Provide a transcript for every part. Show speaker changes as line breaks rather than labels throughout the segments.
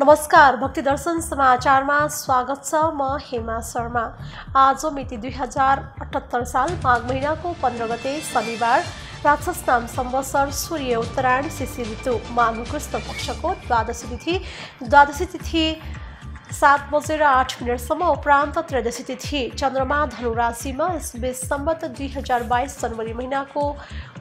नमस्कार भक्ति दर्शन समाचारमा स्वागत छ म हेमा शर्मा। आज मिति दुई हजार अठहत्तर साल माघ महिनाको पन्ध्र गते शनिबार राक्षस नाम सम्वत्सर सूर्य उत्तरायण शिशि ऋतु। माघ कृष्ण पक्षको द्वादशी तिथि द्वादशी तिथि सात बजेर आठ मिनटसम्म उपरान्त त्रयोदशी तिथि चन्द्रमा धनु राशिमा यसबीच सम्बत दुई हजार बाइस जनवरी महिनाको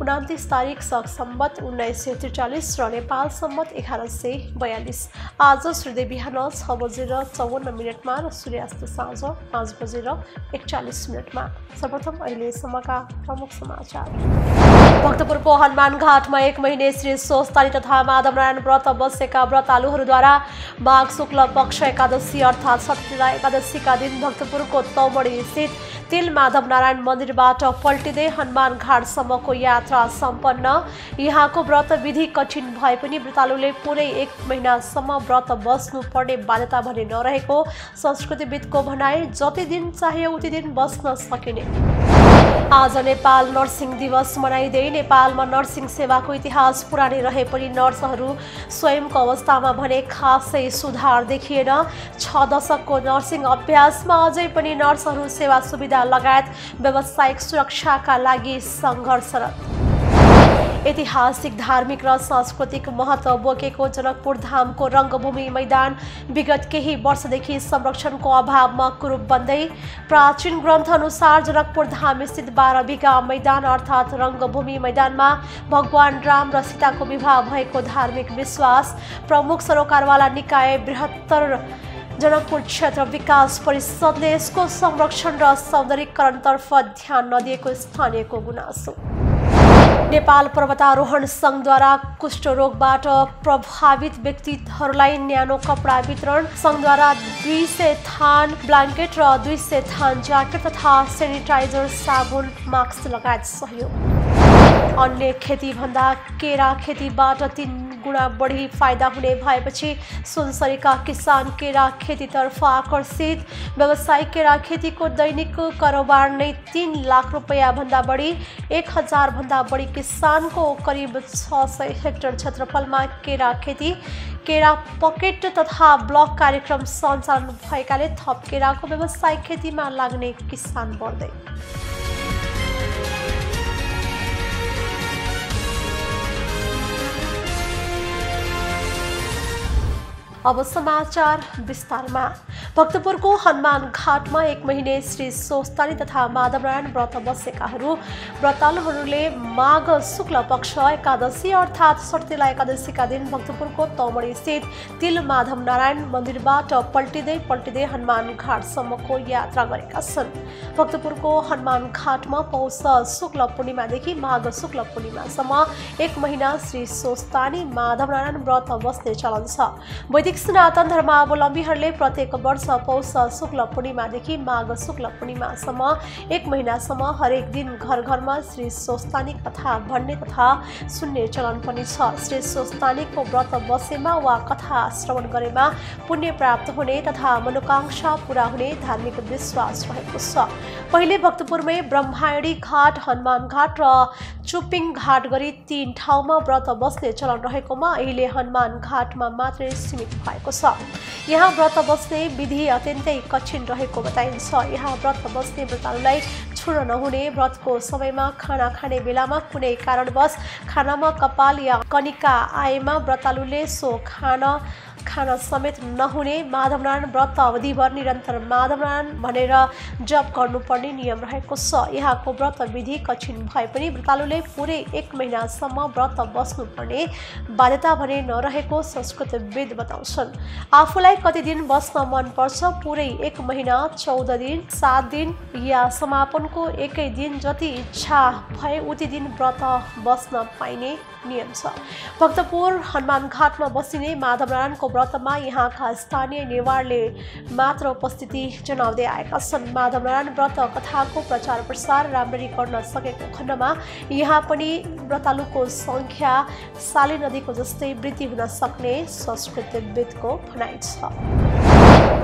उनातिस तारिक सम्बत उन्नाइस सय त्रिचालिस र नेपाल सम्बत एघार सय बयालिस। आज सूर्य बिहान छ बजेर चौवन्न मिनटमा र सूर्यास्त साँझ पाँच बजेर एकचालिस मिनटमा। सर्वप्रथम अहिलेसम्मका प्रमुख समाचार। भक्तपुरको हनुमान घाटमा एक महिने श्री सोस्तानी तथा माधवनारायण व्रत बसेका व्रतालुहरूद्वारा माघ शुक्ल पक्ष एकादशी अर्थात् सत्यदा एकादशीका दिन भक्तपुरको तौमडी स्थित तिल माधव नारायण मन्दिरबाट पल्टिँदै हनुमान घाटसम्मको यात्रा सम्पन्न। यहाँको व्रत विधि कठिन भए पनि व्रतालुले पुरै एक महिनासम्म व्रत बस्नुपर्ने बाध्यता भने नरहेको संस्कृतिविदको भनाइ जति दिन चाहे उति दिन बस्न सकिने। आज नेपाल नर्सिङ दिवस मनाइँदै नेपालमा नर्सिङ सेवाको इतिहास पुरानै रहे पनि नर्सहरू स्वयंको अवस्थामा भने खासै सुधार देखिएन। छ दशकको नर्सिङ अभ्यासमा अझै पनि नर्सहरू सेवा सुविधा लगायत व्यावसायिक सुरक्षाका लागि सङ्घर्षरत। ऐतिहासिक धार्मिक र सांस्कृतिक महत्त्व बोकेको जनकपुर धामको रङ्गभूमि मैदान विगत केही वर्षदेखि संरक्षणको अभावमा कुरूप बन्दै प्राचीन ग्रन्थअनुसार जनकपुर धाम स्थित बाह्र बिघा मैदान अर्थात् रङ्गभूमि मैदानमा भगवान राम र सीताको विवाह भएको धार्मिक विश्वास प्रमुख सरोकारवाला निकाय बृहत्तर जनकपुर क्षेत्र विकास परिषदले यसको संरक्षण र सौन्दर्यीकरणतर्फ ध्यान नदिएको स्थानीयको गुनासो। नेपाल पर्वतारोहण सङ्घद्वारा कुष्ठरोगबाट प्रभावित व्यक्तिहरूलाई न्यानो कपडा वितरण सङ्घद्वारा दुई सय थान ब्ल्याङ्केट र दुई सय थान ज्याकेट तथा सेनिटाइजर साबुन मास्क लगायत सहयोग। अन्य खेतीभन्दा केरा खेतीबाट तिन गुणा बढी फाइदा हुने भएपछि सुनसरीका किसान केरा खेतीतर्फ आकर्षित। व्यावसायिक केरा खेतीको दैनिक कारोबार नै तिन लाख रुपियाँभन्दा बढी। एक हजारभन्दा बढी किसानको करिब छ सय हेक्टर क्षेत्रफलमा केरा खेती। केरा पकेट तथा ब्लक कार्यक्रम सञ्चालन भएकाले थप केराको व्यावसायिक खेतीमा लाग्ने किसान बढ्दै। अब समाचार विस्तारमा। भक्तपुरको हनुमान घाटमा एक महिने श्री सोस्तानी तथा माधवनारायण व्रत बसेकाहरू। व्रतालुहरूले माघ शुक्ल पक्ष एकादशी अर्थात् सट्यला एकादशीका दिन भक्तपुरको तौमडी स्थित तिल माधव नारायण मन्दिरबाट पल्टिँदै पल्टिँदै हनुमान घाटसम्मको यात्रा गरेका छन्। भक्तपुरको हनुमान घाटमा पौष शुक्ल पूर्णिमादेखि माघ शुक्ल पूर्णिमासम्म एक महिना श्री सोस्तानी माधवनारायण व्रत बस्ने चलन छ। सनातन धर्मावलम्बीहरूले प्रत्येक वर्ष पौष शुक्ल पूर्णिमादेखि माघ शुक्ल पूर्णिमासम्म एक महिनासम्म हरेक दिन घर घरमा श्री स्वस्तानी कथा भन्ने तथा सुन्ने चलन पनि छ। श्री स्वस्तानीको व्रत बसेमा वा कथा श्रवण गरेमा पुण्य प्राप्त हुने तथा मनोकाङ्क्षा पुरा हुने धार्मिक विश्वास रहेको छ। पहिले भक्तपुरमै ब्रह्मायणी घाट हनुमान घाट र चुपिङ घाट गरी तीन ठाउँमा व्रत बस्ने चलन रहेकोमा अहिले हनुमान घाटमा मात्रै सीमित भएको छ। यहाँ व्रत बस्ने विधि अत्यन्तै कठिन रहेको बताइन्छ। यहाँ व्रत बस्ने व्रतालुलाई छुन नहुने व्रतको समयमा खाना खाने बेलामा कुनै कारणवश खानामा कपाल या कनिका आएमा व्रतालुले सो खान खान समेत नहुने माधवनारायण व्रत अवधिभर निरन्तर माधवनारायण भनेर जप गर्नुपर्ने नियम रहेको छ। यहाँको व्रत विधि कठिन भए पनि व्रतालुले पुरै एक महिनासम्म व्रत बस्नुपर्ने बाध्यता भने नरहेको संस्कृतविद बताउँछन्। आफूलाई कति दिन बस्न मनपर्छ पुरै एक महिना चौध दिन सात दिन या समापनको एकै दिन जति इच्छा भए उति दिन व्रत बस्न पाइने नियम छ। भक्तपुर हनुमान घाटमा बसिने माधवनारायणको व्रतमा यहाँका स्थानीय नेवारले मात्र उपस्थिति जनाउँदै आएका छन्। माधवनारायण व्रत कथाको प्रचार प्रसार राम्ररी गर्न सकेको खण्डमा यहाँ पनि व्रतालुको सङ्ख्या साली नदीको जस्तै वृद्धि हुन सक्ने संस्कृतिविदको भनाइ छ।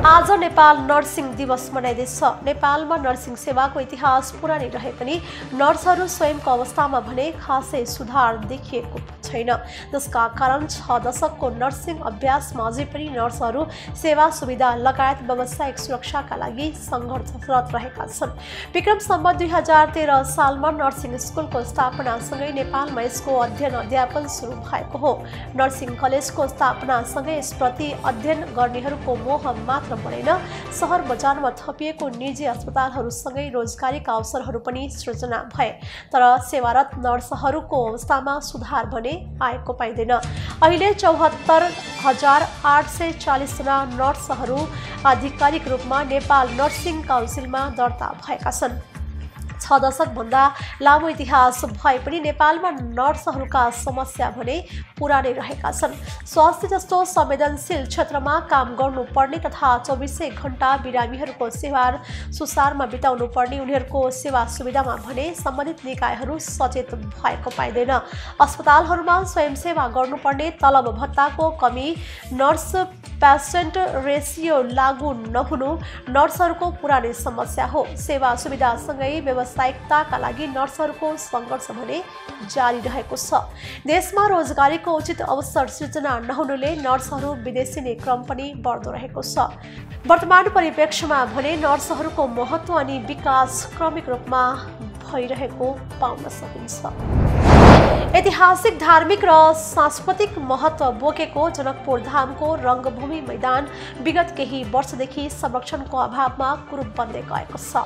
आज नेपाल नर्सिङ दिवस मनाइँदैछ। नेपालमा नर्सिङ सेवाको इतिहास पुरानै रहे पनि नर्सहरू स्वयंको अवस्थामा भने खासै सुधार देखिएको छैन। जसका कारण छ दशकको नर्सिङ अभ्यासमा अझै पनि नर्सहरू सेवा सुविधा लगायत व्यावसायिक सुरक्षाका लागि सङ्घर्षरत रहेका छन्। विक्रमसम्म दुई हजार तेह्र सालमा नर्सिङ स्कुलको स्थापनासँगै नेपालमा यसको अध्ययन अध्यापन सुरु भएको हो। नर्सिङ कलेजको स्थापनासँगै यसप्रति अध्ययन गर्नेहरूको मोह मात्र बढेन सहर बजारमा थपिएको निजी अस्पतालहरूसँगै रोजगारीका अवसरहरू पनि सृजना भए। तर सेवारत नर्सहरूको अवस्थामा सुधार भने आएको पाइँदैन। अहिले चौहत्तर हजार आठ सय चालिसजना नर्सहरू आधिकारिक रूपमा नेपाल नर्सिङ काउन्सिलमा दर्ता भएका छन्। छ दशकभन्दा लामो इतिहास भए पनि नेपालमा नर्सहरूका समस्या भने पुरानै रहेका छन्। स्वास्थ्य जस्तो संवेदनशील क्षेत्रमा काम गर्नुपर्ने तथा चौबिसै घन्टा बिरामीहरूको सेवा सुसारमा बिताउनु पर्ने उनीहरूको सेवा सुविधामा भने सम्बन्धित निकायहरू सचेत भएको पाइँदैन। अस्पतालहरूमा स्वयंसेवा गर्नुपर्ने तलब भत्ताको कमी नर्स पेसेन्ट रेसियो लागू नहुनु नर्सहरूको पुरानै समस्या हो। सेवा सुविधासँगै व्यावसायिकताका लागि नर्सहरूको सङ्घर्ष भने जारी रहेको छ। देशमा रोजगारीको उचित अवसर सृजना नहुनुले नर्सहरू विदेशिने क्रम पनि बढ्दो रहेको छ। वर्तमान परिप्रेक्ष्यमा भने नर्सहरूको महत्त्व अनि विकास क्रमिक रूपमा भइरहेको पाउन सकिन्छ। ऐतिहासिक धार्मिक र सांस्कृतिक महत्त्व बोकेको जनकपुर धामको रङ्गभूमि मैदान विगत केही वर्षदेखि संरक्षणको अभावमा कुरूप बन्दै गएको छ।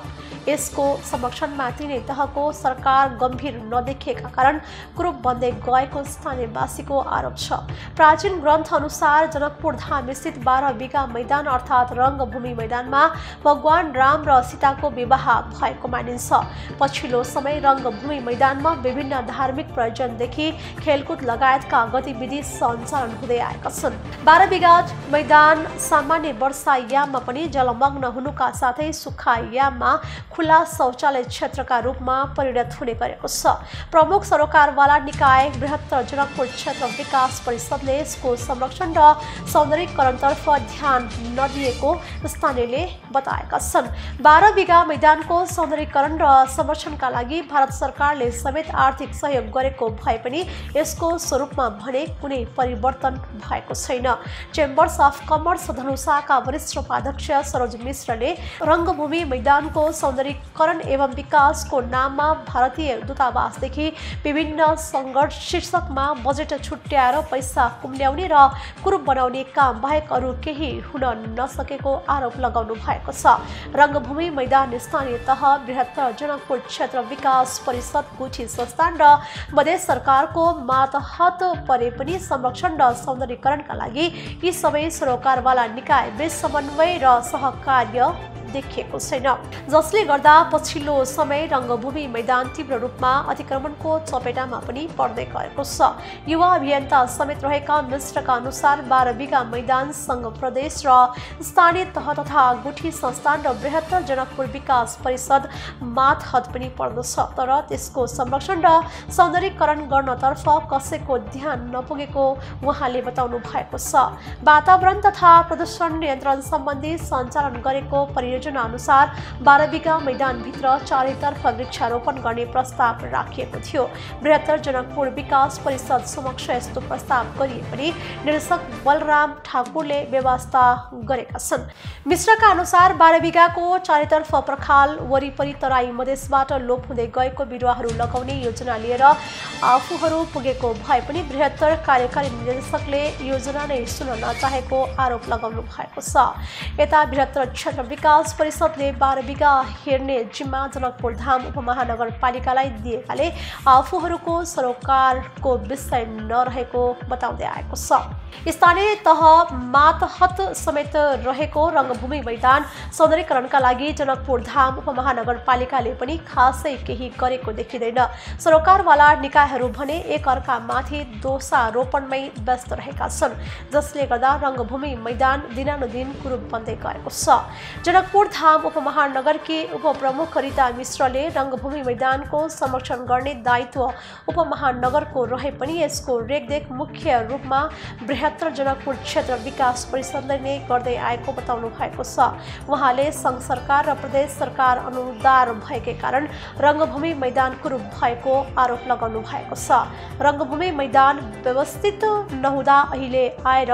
यसको संरक्षणमा तिनै तहको सरकार गम्भीर नदेखिएका कारण कुरूप बन्दै गएको स्थानीयवासीको आरोप छ। प्राचीन ग्रन्थ अनुसार जनकपुर धाम स्थित बाह्र बिघा मैदान अर्थात् रङ्गभूमि मैदानमा भगवान राम र सीताको विवाह भएको मानिन्छ। पछिल्लो समय रङ्गभूमि मैदानमा विभिन्न धार्मिक प्रयोजन देखि खेलकुद लगायतका गतिविधि सञ्चालन हुँदै आएका छन्। बाह्र बिघा मैदान सामान्य वर्षायाममा पनि जलमग्न हुनुका साथै सुक्खायाममा खुला शौचालय क्षेत्रका रूपमा परिणत हुने गरेको छ। प्रमुख सरोकारवाला निकाय बृहत्तर जनकपुर क्षेत्र विकास परिषदले यसको संरक्षण र सौन्दर्यकरणतर्फ ध्यान नदिएको स्थानीयले बताएका छन्। बाह्र बिघा मैदानको सौन्दर्यकरण र संरक्षणका लागि भारत सरकारले समेत आर्थिक सहयोग गरेको भए पनि यसको स्वरूपमा भने कुनै परिवर्तन भएको छैन। चेम्बर्स अफ कमर्स धनुषाका वरिष्ठ उपाध्यक्ष सरोज मिश्रले रङ्गभूमि मैदानको सौन्दर्यकरण एवं विकासको नाममा भारतीय दूतावासदेखि विभिन्न सङ्घर्ष शीर्षकमा बजेट छुट्याएर पैसा कुम्ल्याउने र कुरूप बनाउने काम बाहेक अरू केही हुन नसकेको आरोप लगाउनु भएको छ। रङ्गभूमि मैदान स्थानीय तह बृहत्तर जनकपुर क्षेत्र विकास परिषद गुठी संस्थान र मधेस सरकारको मातहत परे पनि संरक्षण र सौन्दर्यकरणका लागि यी सबै सरोकारवाला निकाय बीच समन्वय र सहकार्य देखिएको छैन। जसले गर्दा पछिल्लो समय रङ्गभूमि मैदान तीव्र रूपमा अतिक्रमणको चपेटामा पनि पर्दै गएको छ। युवा अभियन्ता समेत रहेका मिश्रका अनुसार बाह्र बिघा मैदान सङ्घ प्रदेश र स्थानीय तह तथा गुठी संस्थान र बृहत्तर जनकपुर विकास परिषद मातहत पनि पर्दछ। तर त्यसको संरक्षण र सौन्दर्यकरण गर्नतर्फ कसैको ध्यान नपुगेको उहाँले बताउनु भएको छ। वातावरण तथा प्रदूषण नियन्त्रण सम्बन्धी सञ्चालन गरेको परियोजना योजना अनुसार बाह्र बिघा मैदानभित्र चारैतर्फ वृक्षारोपण गर्ने प्रस्ताव राखिएको थियो। बृहत्तर जनकपुर विकास परिषद समक्ष यस्तो प्रस्ताव गरिए पनि निर्देशक बलराम ठाकुरले व्यवस्था गरेका छन्। मिश्रका अनुसार बाह्र बिघाको चारैतर्फ प्रखाल वरिपरि तराई मधेसबाट लोप हुँदै गएको बिरुवाहरू लगाउने योजना लिएर आफूहरू पुगेको भए पनि बृहत्तर कार्यकारी निर्देशकले योजना नै सुन्न नचाहेको आरोप लगाउनु भएको छ। यता बृहत्तर क्षेत्र विकास विकास परिषदले बाह्र बिघा हेर्ने जिम्मा जनकपुर धाम उपमहानगरपालिकालाई दिएकाले आफूहरूको सरोकारको विषय नरहेको बताउँदै आएको छ। स्थानीय तह मातहत समेत रहेको रङ्गभूमि मैदान सौन्दर्यकरणका लागि जनकपुर धाम उपमहानगरपालिकाले पनि खासै केही गरेको देखिँदैन। सरोकारवाला निकायहरू भने एकअर्कामाथि दोषारोपणमै व्यस्त रहेका छन् जसले गर्दा रङ्गभूमि मैदान दिनानुदिन कुरूप बन्दै गएको छ। जनकपुर धाम उपमहानगरकी उपप्रमुख रिता मिश्रले रङ्गभूमि मैदानको संरक्षण गर्ने दायित्व उपमहानगरको रहे पनि यसको रेखदेख मुख्य रूपमा बृहत्तर जनकपुर क्षेत्र विकास परिषदले नै गर्दै आएको बताउनु भएको छ। उहाँले सङ्घ सरकार र प्रदेश सरकार अनुदार भएकै कारण रङ्गभूमि मैदान कुरूप भएको आरोप लगाउनु भएको छ। रङ्गभूमि मैदान व्यवस्थित नहुँदा अहिले आएर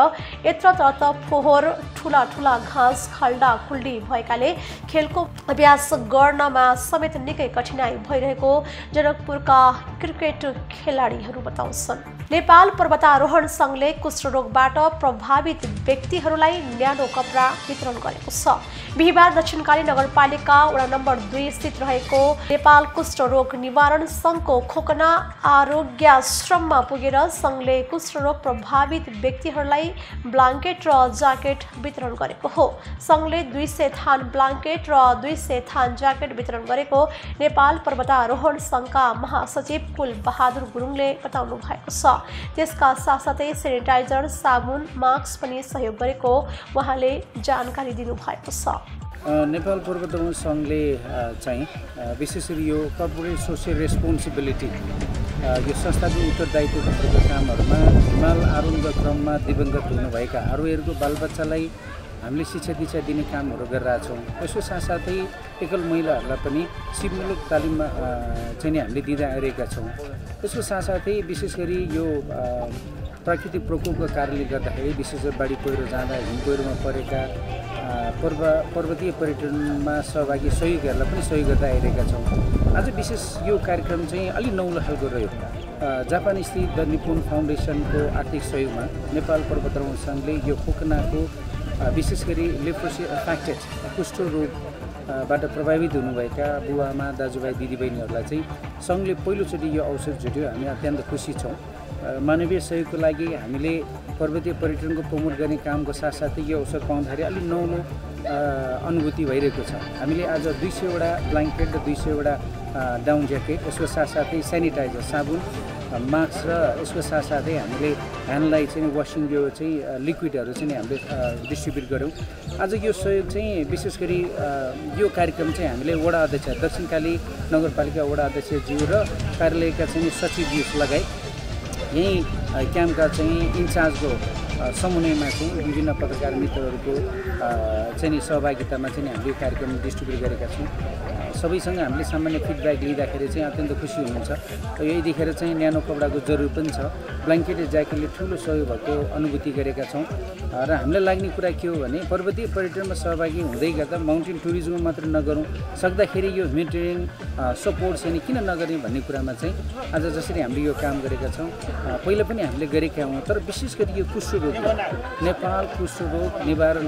यत्र तत्र फोहोर ठुला ठुला घाँस खाल्डा खुल्डी भएकाले खेलको अभ्यास गर्नमा समेत निकै कठिनाई भइरहेको जनकपुरका क्रिकेट खेलाडीहरू बताउँछन्। नेपाल पर्वतारोहण सङ्घले कुष्ठरोगबाट प्रभावित व्यक्तिहरूलाई न्यानो कपडा वितरण गरेको छ। बिहिबार दक्षिणकाली नगरपालिका वडा नम्बर दुई स्थित रहेको नेपाल कुष्ठरोग निवारण सङ्घको खोकना आरोग्याश्रममा पुगेर सङ्घले कुष्ठरोग प्रभावित व्यक्तिहरूलाई ब्लाङ्केट र ज्याकेट वितरण गरेको हो। सङ्घले दुई सय थान ब्लाङ्केट र दुई सय थान ज्याकेट वितरण गरेको नेपाल पर्वतारोहण सङ्घका महासचिव कुल बहादुर गुरुङले बताउनु भएको छ। त्यसका साथसाथै सेनिटाइजर साबुन मास्क पनि सहयोग गरेको उहाँले जानकारी दिनुभएको छ।
नेपाल पर्वतारोहण सङ्घले चाहिँ विशेष गरी यो कर्पोरेट सोसियल रेस्पोन्सिबिलिटी यो संस्थाको उत्तरदायित्वभित्रको कामहरूमा हिमाल आरोहणको क्रममा दिवंगत हुनुभएका आरोहीहरूको बालबच्चालाई हामीले शिक्षा दीक्षा दिने कामहरू गरिरहेछौँ यसको साथसाथै एकल महिलाहरूलाई पनि सिपमूलक तालिममा चाहिँ हामीले दिँदै आइरहेका छौँ। यसको साथसाथै विशेष गरी यो प्राकृतिक प्रकोपको कारणले गर्दाखेरि विशेष गरी बाढी पहिरो जाँदा हिम पहिरोमा परेका पर्व पर्वतीय पर्यटनमा सहभागी सहयोगीहरूलाई पनि सहयोग गर्दै आइरहेका छौँ। आज विशेष यो कार्यक्रम चाहिँ अलिक नौलो खालको रह्यो। जापान स्थित द निपुण फाउन्डेसनको आर्थिक सहयोगमा नेपाल पर्वतारोहण सङ्घले यो खोकनाको विशेष गरी लेप्रोसी एफेक्टेड कुष्ठ रोगबाट प्रभावित हुनुभएका बुवामा दाजुभाइ दिदीबहिनीहरूलाई चाहिँ सङ्घले पहिलोचोटि यो अवसर जुट्यो। हामी अत्यन्त खुसी छौँ। मानवीय सहयोगको लागि हामीले पर्वतीय पर्यटनको प्रमोट गर्ने कामको साथसाथै यो अवसर पाउँदाखेरि अलिक नौलो अनुभूति भइरहेको छ। हामीले आज दुई सयवटा ब्ल्याङ्केट र दुई सयवटा डाउन ज्याकेट यसको साथसाथै सेनिटाइजर साबुन मास्क र यसको साथसाथै हामीले ह्यान्डलाई चाहिँ वासिङ यो चाहिँ लिक्विडहरू चाहिँ हामीले डिस्ट्रिब्युट गऱ्यौँ। आज यो सहयोग चाहिँ विशेष गरी यो कार्यक्रम चाहिँ हामीले वडा अध्यक्ष दक्षिणकाली नगरपालिका वडा अध्यक्षज्यू र कार्यालयका चाहिँ सचिवज्यू लगायत यहीँ क्याम्पका चाहिँ इन्चार्जको समन्वयमा चाहिँ विभिन्न पत्रकार मित्रहरूको चाहिँ सहभागितामा चाहिँ हामीले कार्यक्रम डिस्ट्रिब्युट गरेका छौँ। सबैसँग हामीले सामान्य फिडब्याक लिँदाखेरि चाहिँ अत्यन्त खुसी हुनुहुन्छ। र यही देखेर चाहिँ न्यानो कपडाको जरुरी पनि छ। ब्ल्याङ्केट ज्याकेटले ठुलो सहयोग भएको अनुभूति गरेका छौँ। र हामीलाई लाग्ने कुरा के हो भने पर्वतीय पर्यटनमा सहभागी हुँदै गर्दा माउन्टेन टुरिज्म मात्र नगरौँ। सक्दाखेरि यो ह्युमेटेरियन सपोर्ट चाहिँ किन नगर्ने भन्ने कुरामा चाहिँ आज जसरी हामीले यो काम गरेका छौँ। पहिला पनि हामीले गरेका हौँ। तर विशेष गरी यो कुष्ठरोग नेपाल कुष्ठरोग निवारण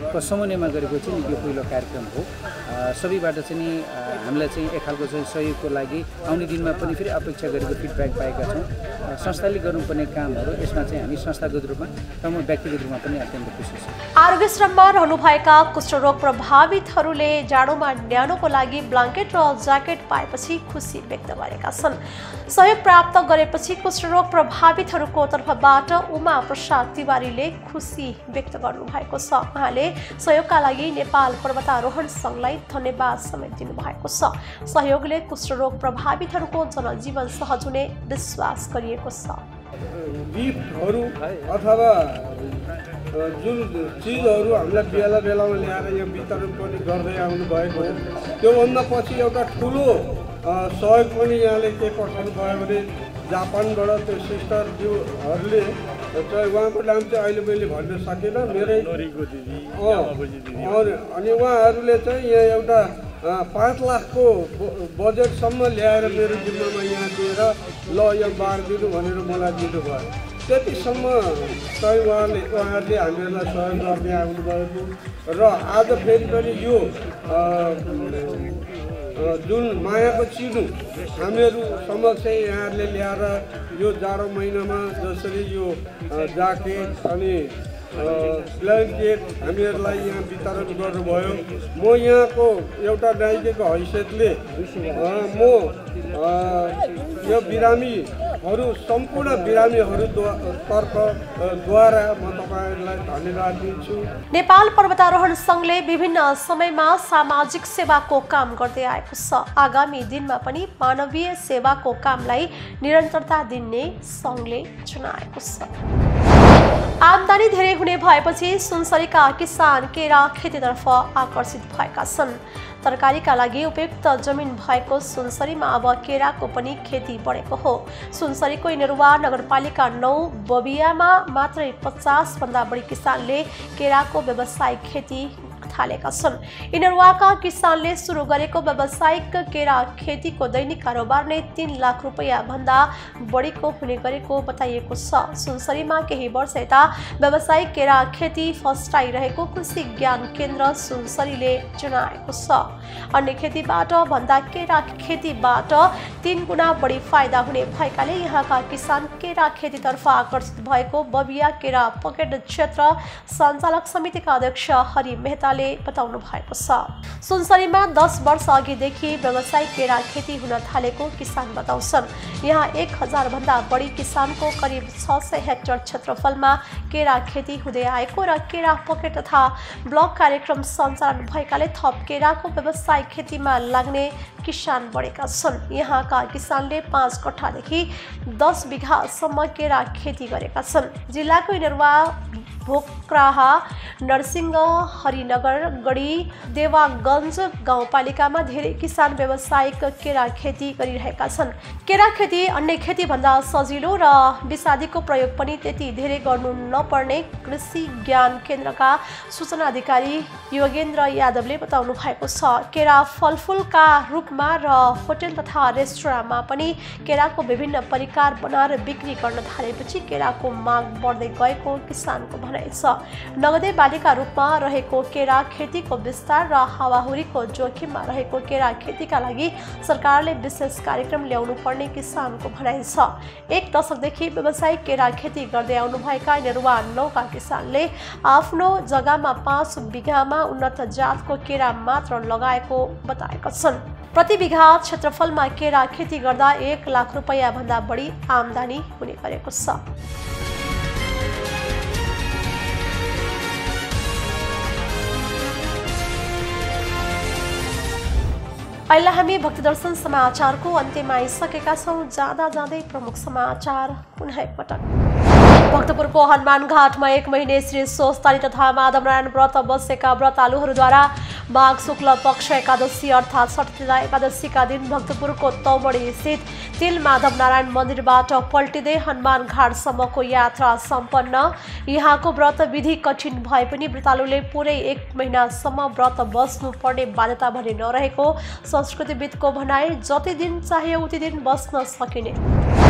सङ्घको समन्वयमा गरेको चाहिँ यो पहिलो कार्यक्रम हो। सबैबाट चाहिँ हामीलाई चाहिँ एक खालको चाहिँ सहयोगको लागि आउने दिनमा पनि फेरि अपेक्षा गरेको फिडब्याक पाएका छौँ। संस्थाले गर्नुपर्ने कामहरू यसमा चाहिँ हामी संस्थागत रूपमा र म व्यक्तिगत रूपमा पनि अत्यन्त खुसी छु।
आरोग्य श्रममा रहनुभएका कुष्ठरोग प्रभावितहरूले जाडोमा न्यानोको लागि ब्ल्याङ्केट र ज्याकेट पाएपछि खुसी व्यक्त गरेका छन्। सहयोग प्राप्त गरेपछि कुष्ठरोग प्रभावितहरूको तर्फबाट उमा प्रसाद तिवारीले खुसी व्यक्त गर्नुभएको छ। उहाँले सहयोगका लागि नेपाल पर्वतारोहण सङ्घलाई धन्यवाद समेत दिनुभएको छ। सहयोगले कुष्ठरोग प्रभावितहरूको जनजीवन सहज हुने विश्वास गरिएको छ।
अथवा जुन चिजहरू हामीलाई बेला बेलामा ल्याएर यो वितरण पनि गर्दै आउनु भएको हो त्योभन्दा पछि एउटा ठुलो सहयोग पनि यहाँले के पठाउनु भयो भने जापानबाट त्यो सिस्टरज्यूहरूले चाहिँ उहाँको नाम चाहिँ अहिले मैले भन्न सकिनँ। मेरै अनि उहाँहरूले चाहिँ यहाँ एउटा पाँच लाखको बजेटसम्म ल्याएर मेरो जिम्मामा यहाँ दिएर ल यो बाँडिदिनु भनेर मलाई दिनुभयो। त्यतिसम्म चाहिँ उहाँले उहाँहरूले हामीहरूलाई सहयोग गर्ने आउनुभएको र आज फेरि पनि यो जुन मायाको चिनो हामीहरू समक्ष यहाँहरूले ल्याएर यो जाडो महिनामा जसरी यो ज्याकेट अनि ब्ल्याङ्केट हामीहरूलाई यहाँ वितरण गर्नुभयो। म यहाँको एउटा नागरिकको हैसियतले म यो बिरामीहरू सम्पूर्ण बिरामीहरू तर्फ द्वारा म तपाईँहरूलाई धन्यवाद दिन्छु।
नेपाल पर्वतारोहण सङ्घले विभिन्न समयमा सामाजिक सेवाको काम गर्दै आएको छ। आगामी दिनमा पनि मानवीय सेवाको कामलाई निरन्तरता दिने सङ्घले जनाएको छ। आमदानी धेरै हुने भएपछि सुनसरीका किसान केरा खेतीतर्फ आकर्षित भएका छन्। तरकारीका लागि उपयुक्त जमिन भएको सुनसरीमा अब केराको पनि खेती बढेको हो। सुनसरीको इनरुवा नगरपालिका नौ बबियामा मात्रै पचासभन्दा बढी किसानले केराको व्यावसायिक खेती थालेका छन्। इनरुवाका किसानले सुरु गरेको व्यावसायिक केरा खेतीको दैनिक कारोबार नै तिन लाख रुपियाँ भन्दा बढीको हुने गरेको बताइएको छ। सुनसरीमा केही वर्ष यता व्यावसायिक केरा खेती फस्टाइरहेको कृषि ज्ञान केन्द्र सुनसरीले जनाएको छ। अन्य खेतीबाट भन्दा केरा खेतीबाट तिन गुणा बढी फाइदा हुने भएकाले यहाँका किसान केरा खेतीतर्फ आकर्षित भएको बबिया केरा पकेट क्षेत्र सञ्चालक समितिका अध्यक्ष हरि मेहताले उहाँले बताउनु भएको छ सुनसरीमा दस वर्ष अघिदेखि व्यावसायिक केरा खेती हुन थालेको किसान बताउँछन् यहाँ एक हजारभन्दा बढी किसानको करिब छ सय हेक्टर क्षेत्रफलमा केरा खेती हुँदै आएको र केरा पकेट तथा ब्लक कार्यक्रम सञ्चालन भएकाले थप केराको व्यावसायिक खेतीमा लाग्ने किसान बढेका छन् यहाँका किसानले पाँच कट्ठादेखि दस बिघासम्म केरा खेती गरेका छन् जिल्लाको इनरुवा भोक्राहा नरसिंह हरिनगर गढी देवागञ्ज गाउँपालिकामा धेरै किसान व्यावसायिक केरा खेती गरिरहेका छन्। केरा खेती अन्य खेतीभन्दा सजिलो र विषादीको प्रयोग पनि त्यति धेरै गर्नु नपर्ने कृषि ज्ञान केन्द्रका सूचना अधिकारी योगेन्द्र यादवले बताउनु भएको छ। केरा फलफुलका रूपमा र होटेल तथा रेस्टुराँमा पनि केराको विभिन्न परिकार बनाएर बिक्री गर्न थालेपछि केराको माग बढ्दै गएको किसानको भनाइ छ नगदे बालीका रूपमा रहेको केरा खेतीको विस्तार र हावाहुरीको जोखिममा रहेको केरा खेतीका लागि सरकारले विशेष कार्यक्रम ल्याउनु पर्ने किसानको भनाइ छ। एक दशकदेखि व्यावसायिक केरा खेती गर्दै आउनुभएका नेरुवा नौका किसानले आफ्नो जग्गामा पाँच बिघामा उन्नत जातको केरा मात्र लगाएको बताएका छन्। प्रति बिघा क्षेत्रफलमा केरा खेती गर्दा एक लाख रुपियाँभन्दा बढी आमदानी हुने गरेको छ। अहिले हामी भक्तिदर्शन समाचारको अन्त्यमा आइसकेका छौँ जाँदा जाँदै प्रमुख समाचार पुनः एकपटक भक्तपुरको हनुमान घाटमा एक महिने श्री स्वस्तानी तथा माधव नारायण व्रत बसेका व्रतालुहरूद्वारा माघ शुक्ल पक्ष एकादशी अर्थात् सठतिला एकादशीका दिन भक्तपुरको तौबडी स्थित तिल माधव नारायण मन्दिरबाट पल्टिँदै हनुमान घाटसम्मको यात्रा सम्पन्न। यहाँको व्रत विधि कठिन भए पनि व्रतालुले पुरै एक महिनासम्म व्रत बस्नु पर्ने बाध्यता भने नरहेको संस्कृतिविदको भनाइ जति दिन चाहे उति दिन बस्न सकिने।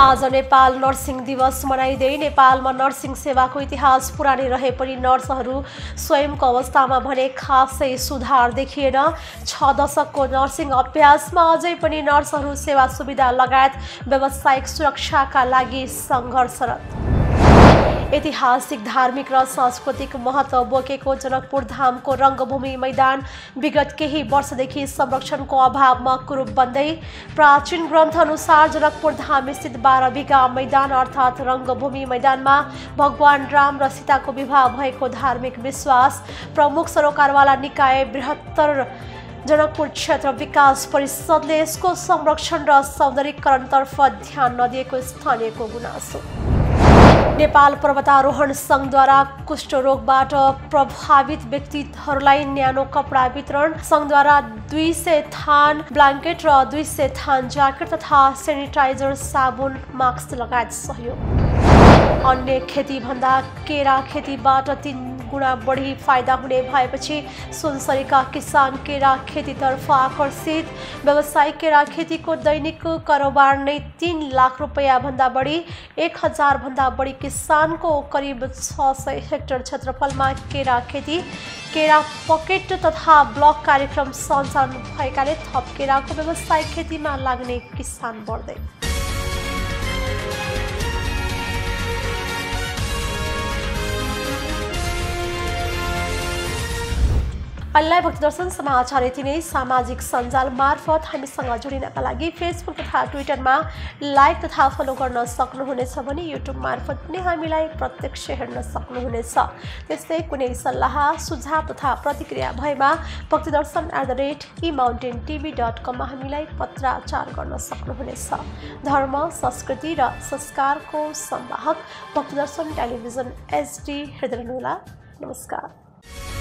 आज नेपाल नर्सिङ दिवस मनाइँदै नेपालमा नर्सिङ सेवाको इतिहास पुरानै रहे पनि नर्सहरू स्वयंको अवस्थामा भने खासै सुधार देखिएन। छ दशकको नर्सिङ अभ्यासमा अझै पनि नर्सहरू सेवा सुविधा लगायत व्यावसायिक सुरक्षाका लागि सङ्घर्षरत। ऐतिहासिक धार्मिक र सांस्कृतिक महत्त्व बोकेको जनकपुर धामको रङ्गभूमि मैदान विगत केही वर्षदेखि संरक्षणको अभावमा कुरूप बन्दै प्राचीन ग्रन्थअनुसार जनकपुर धाम स्थित बाह्र बिघा मैदान अर्थात् रङ्गभूमि मैदानमा भगवान राम र सीताको विवाह भएको धार्मिक विश्वास प्रमुख सरोकारवाला निकाय बृहत्तर जनकपुर क्षेत्र विकास परिषदले यसको संरक्षण र सौन्दर्यीकरणतर्फ ध्यान नदिएको स्थानीयको गुनासो। नेपाल पर्वतारोहण सङ्घद्वारा कुष्ठरोगबाट प्रभावित व्यक्तिहरूलाई न्यानो कपडा वितरण सङ्घद्वारा दुई सय थान ब्ल्याङ्केट र दुई सय थान ज्याकेट तथा सेनिटाइजर साबुन मास्क लगायत सहयोग। अन्य खेतीभन्दा केरा खेतीबाट तिन गुणा बढी फाइदा हुने भएपछि सुनसरीका किसान केरा खेतीतर्फ आकर्षित। व्यावसायिक केरा खेतीको दैनिक कारोबार नै तिन लाख रुपियाँभन्दा बढी एक हजारभन्दा बढी किसानको करिब छ सय हेक्टर क्षेत्रफलमा केरा खेती केरा पकेट तथा ब्लक कार्यक्रम सञ्चालन भएकाले थप केराको व्यावसायिक खेतीमा लाग्ने किसान बढ्दै। अहिलेलाई भक्तिदर्शन समाचार यति नै। सामाजिक सञ्जाल मार्फत हामीसँग जोडिनका लागि फेसबुक तथा ट्विटरमा लाइक तथा फलो गर्न सक्नुहुनेछ भने युट्युब मार्फत पनि हामीलाई प्रत्यक्ष हेर्न सक्नुहुनेछ। त्यस्तै कुनै सल्लाह सुझाव तथा प्रतिक्रिया भएमा Bhaktidarshan at the rate e mountain TV dot कममा हामीलाई पत्राचार गर्न सक्नुहुनेछ। धर्म संस्कृति र संस्कारको संवाहक भक्तिदर्शन टेलिभिजन एचडी हेर्दै नमस्कार।